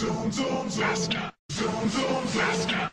Zoom, zoom, zoom. Faster. Zoom, zoom, zoom. Faster.